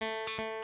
Música